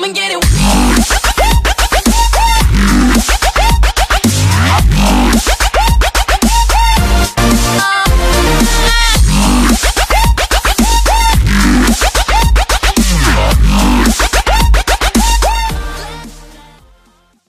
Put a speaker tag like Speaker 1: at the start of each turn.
Speaker 1: Come and get it.